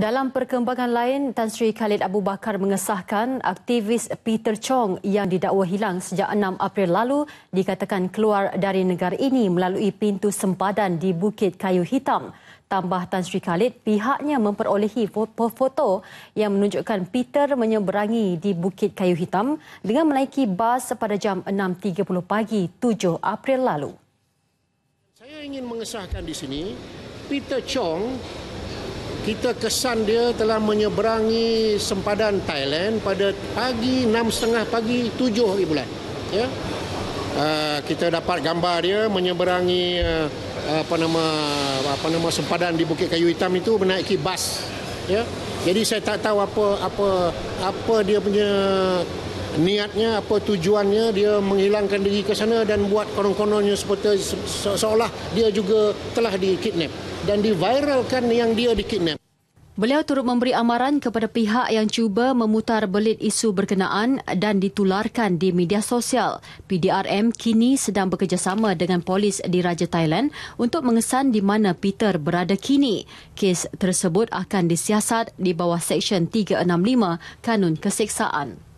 Dalam perkembangan lain, Tan Sri Khalid Abu Bakar mengesahkan aktivis Peter Chong yang didakwa hilang sejak 6 April lalu dikatakan keluar dari negara ini melalui pintu sempadan di Bukit Kayu Hitam. Tambah Tan Sri Khalid, pihaknya memperolehi foto yang menunjukkan Peter menyeberangi di Bukit Kayu Hitam dengan menaiki bas pada jam 6.30 pagi 7 April lalu. Saya ingin mengesahkan di sini, Peter Chong kita kesan dia telah menyeberangi sempadan Thailand pada pagi 6.30 pagi 7 bulan ya. Uh, kita dapat gambar dia menyeberangi uh, apa nama apa nama sempadan di Bukit Kayu Hitam itu menaiki bas ya. Jadi saya tak tahu apa apa apa dia punya niatnya apa tujuannya dia menghilangkan diri ke sana dan buat konon-kononnya seperti se seolah dia juga telah dikidnap dan diviralkan yang dia dikidnap. Beliau turut memberi amaran kepada pihak yang cuba memutar belit isu berkenaan dan ditularkan di media sosial. PDRM kini sedang bekerjasama dengan polis di Raja Thailand untuk mengesan di mana Peter berada kini. Kes tersebut akan disiasat di bawah Seksyen 365 Kanun Keseksaan.